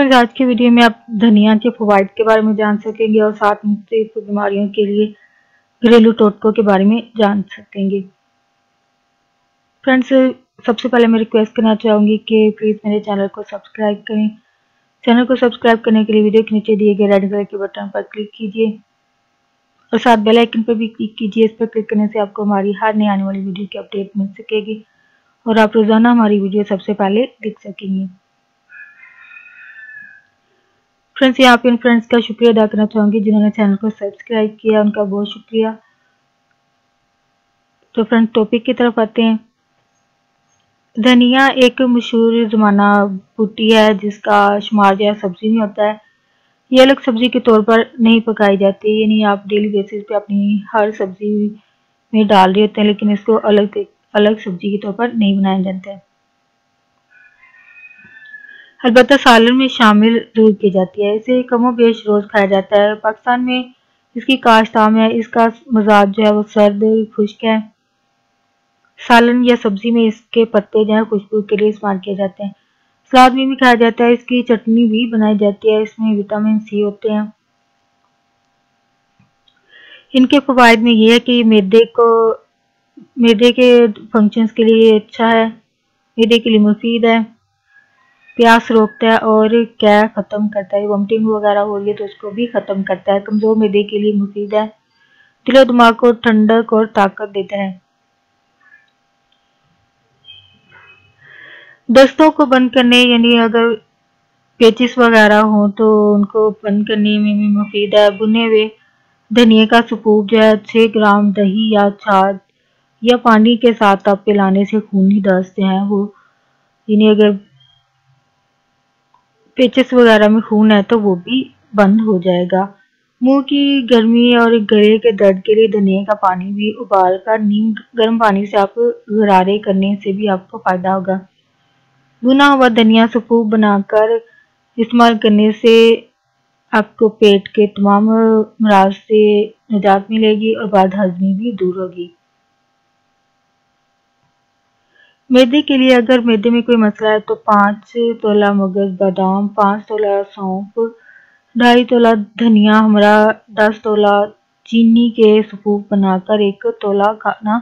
Friends आज की video में आप धनिया के फवाद के बारे में जान सकेंगे और साथ मुख्तलिफ़ बीमारियों के लिए घरेलू टोटकों के बारे में जान सकेंगे। फ्रेंड्स, सबसे पहले मैं रिक्वेस्ट करना चाहूँगी कि प्लीज़ मेरे चैनल को सब्सक्राइब करें। चैनल को सब्सक्राइब करने के लिए वीडियो के नीचे दिए गए रेड कलर के बटन पर क्लिक कीजिए और साथ बेल आइकन पर भी क्लिक कीजिए। इस पर क्लिक करने से आपको हमारी हर नई आने वाली वीडियो की अपडेट मिल सकेगी और आप रोज़ाना हमारी वीडियो सबसे पहले देख सकेंगे। फ्रेंड्स यहाँ पे इन फ्रेंड्स का शुक्रिया अदा करना चाहूँगी जिन्होंने चैनल को सब्सक्राइब किया, उनका बहुत शुक्रिया। तो फ्रेंड्स टॉपिक की तरफ़ आते हैं। धनिया एक मशहूर ज़माना बूटी है, जिसका शुमार जो है सब्ज़ी में होता है। ये अलग सब्ज़ी के तौर पर नहीं पकाई जाती, यानी आप डेली बेसिस पे अपनी हर सब्ज़ी में डाल रहे होते हैं, लेकिन इसको अलग अलग सब्ज़ी के तौर पर नहीं बनाया जाता। है अलबत् सालन में शामिल ज़रूर की जाती है। इसे कमो बेश रोज़ खाया जाता है। पाकिस्तान में इसकी काश्त आम है। इसका मजाज जो है वो सर्द, खुश्क है। सालन या सब्ज़ी में इसके पत्ते जो है, खुशबू के लिए इस्तेमाल किए जाते हैं। सलाद में भी खाया जाता है। इसकी चटनी भी बनाई जाती है। इसमें विटामिन सी होते हैं। इनके फवायद में ये है कि मैदे को, मैदे के फ़ंक्शंस के लिए अच्छा है। मैदे के लिए मुफीद है। प्यास रोकता है और क्या ख़त्म करता है? वोमिटिंग वगैरह हो रही है तो उसको भी ख़त्म करता है। कमज़ोर मैदे के लिए मुफीद है। दिलो दिमाग को ठंडक और ताकत देता है। दस्तों को बंद करने, यानी अगर पेचिस वगैरह हो तो उनको बंद करने में भी मुफीद है। बुने हुए धनिए का सूप जो है छः ग्राम दही या छाछ या पानी के साथ आप पिलाने से खूनी दस्त है। वो, यानी अगर पेचेस वगैरह में खून है तो वो भी बंद हो जाएगा। मुँह की गर्मी और गले के दर्द के लिए धनिया का पानी भी उबाल कर नीम, गर्म पानी से आप गरारे करने से भी आपको फ़ायदा होगा। भुना हुआ धनिया सूप बनाकर इस्तेमाल करने से आपको पेट के तमाम मराज से निजात मिलेगी और बाद हजमी भी दूर होगी। मैदे के लिए अगर मैदे में कोई मसला है तो पाँच तोला मगज बादाम, पाँच तोला सौंफ, ढाई तोला धनिया, हमारा दस तोला चीनी के सूप बनाकर एक तोला खाना।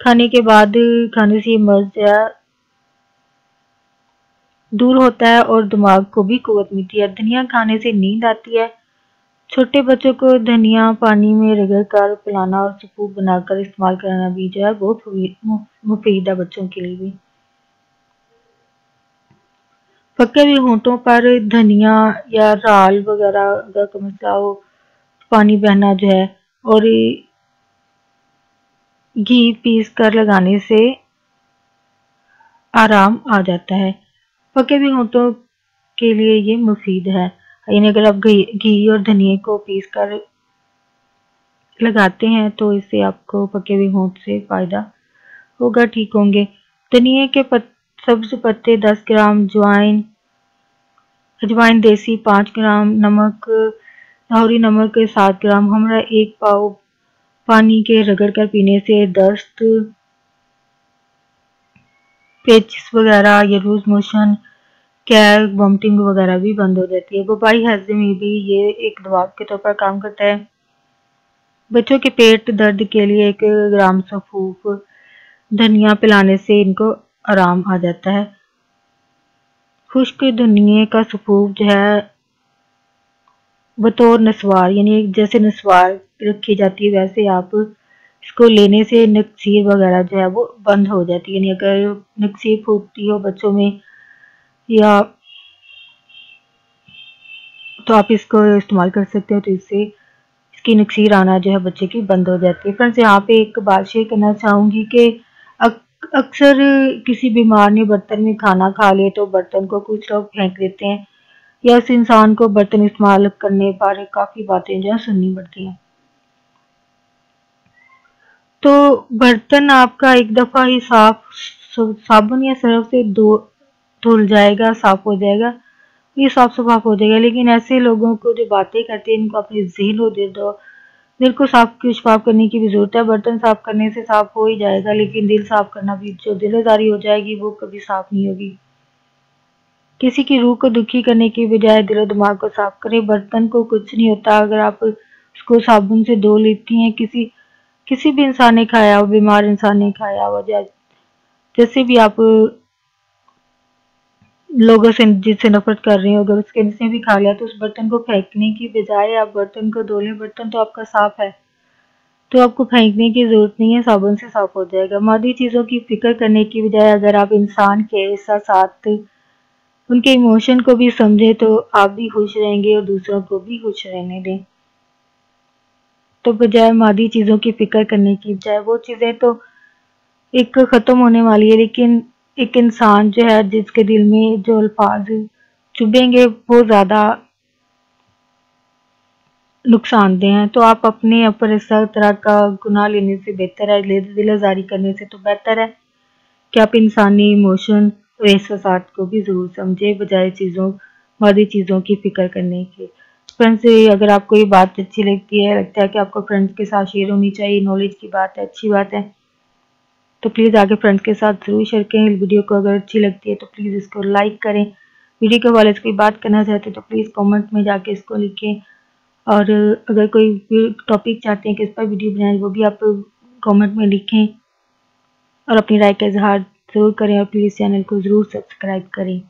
खाने के बाद खाने से मर्ज दूर होता है और दिमाग को भी कुवत मिलती है। धनिया खाने से नींद आती है। छोटे बच्चों को धनिया पानी में रगड़ कर पिलाना और सूप बनाकर इस्तेमाल कराना भी जो है बहुत मुफीद है बच्चों के लिए भी। पके हुए होंठों पर धनिया या राल वगैरह अगर का हो पानी बहना जो है और घी पीस कर लगाने से आराम आ जाता है। पके हुए होंठों के लिए ये मुफीद है। यानी अगर आप घी घी और धनिए को पीस कर लगाते हैं तो इससे आपको पके हुए होंठ से फ़ायदा होगा ठीक होंगे। धनिए के पत, सब्ज पत्ते 10 ग्राम ज्वाइन अजवाइन देसी 5 ग्राम नमक लाहौरी नमक सात ग्राम हमारा एक पाव पानी के रगड़ कर पीने से दस्त पेचिस वगैरह या लूज मोशन क्या वॉमिटिंग वगैरह भी बंद हो जाती है। वबाई हैजे भी ये एक दवा के तौर पर काम करता है। बच्चों के पेट दर्द के लिए एक ग्राम सफूफ, धनिया पिलाने से इनको आराम आ जाता है। खुश्क धनिए का सफूफ जो है, बतौर नसवार, यानी जैसे नसवार रखी जाती है, वैसे आप इसको लेने से नक्सीर वगैरह जो है वो बंद हो जाती है। यानी अगर नक्सीर फूटती हो बच्चों में या तो आप इसको इस्तेमाल कर सकते हो तो इससे इसकी नक्सीर आना जो है बच्चे की बंद हो जाती है। फ्रेंड्स, यहाँ पे एक बात शेयर करना चाहूँगी कि अक्सर किसी बीमार ने बर्तन में खाना खा लिया तो बर्तन को कुछ लोग फेंक देते हैं या उस इंसान को बर्तन इस्तेमाल करने पर काफ़ी बातें जो है सुननी पड़ती हैं। तो बर्तन आपका एक दफ़ा ही साफ़, साबुन या सरफ से दो धुल जाएगा, साफ़ हो जाएगा, ये साफ़ साफ़ हो जाएगा। लेकिन ऐसे लोगों को जो बातें करते हैं, इनको अपनी जेल हो दे दो। दिल को साफ़ साफ़ करने की भी ज़रूरत है। बर्तन साफ़ करने से साफ़ हो ही जाएगा, लेकिन दिल साफ़ करना भी, जो दिलदारी हो जाएगी, वो कभी साफ़ नहीं होगी। किसी की रूह को दुखी करने की बजाय दिलो दिमाग को साफ़ करें। बर्तन को कुछ नहीं होता। अगर आप उसको साबुन से धो लेती हैं, किसी किसी भी इंसान ने खाया हो, बीमार इंसान ने खाया हो जैसे भी आप लोगों से जिससे नफरत कर रही हो अगर उसके जिसने भी खा लिया तो उस बर्तन को फेंकने की बजाय आप बर्तन को धो लें बर्तन तो आपका साफ़ है। तो आपको फेंकने की ज़रूरत नहीं है, साबुन से साफ़ हो जाएगा। मादी चीज़ों की फ़िक्र करने की बजाय अगर आप इंसान के साथ, उनके इमोशन को भी समझें तो आप भी खुश रहेंगे और दूसरों को भी खुश रहने दें। तो बजाय मादी चीज़ों की फ़िक्र करने की बजाय, वो चीज़ें तो एक ख़त्म होने वाली है, लेकिन एक इंसान जो है, जिसके दिल में जो अल्फाज चुभेंगे, वो ज़्यादा नुकसानदेह हैं। तो आप अपने ऊपर इस तरह का गुनाह लेने से बेहतर है दिल आजारी करने से तो बेहतर है। कि आप इंसानी इमोशन और एहसास को भी ज़रूर समझे, बजाय चीज़ों मादी चीज़ों की फ़िक्र करने के। फ्रेंड्स, अगर आपको ये बात अच्छी लगती है, लगता है कि आपको फ्रेंड्स के साथ शेयर होनी चाहिए, नॉलेज की बात है, अच्छी बात है तो प्लीज़ आगे फ्रेंड्स के साथ ज़रूर शेयर करें। वीडियो को अगर अच्छी लगती है तो प्लीज़ इसको लाइक करें। वीडियो के वाले कोई बात करना चाहते हैं तो प्लीज़ कमेंट में जाके इसको लिखें। और अगर कोई टॉपिक चाहते हैं कि इस पर वीडियो बनाए, वो भी आप कमेंट में लिखें। और अपनी राय का इजहार ज़रूर करें और प्लीज़ चैनल को ज़रूर सब्सक्राइब करें।